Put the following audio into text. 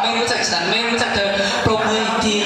ไม่รู้จักฉันไม่รู้จักเธอปรบมืออีกที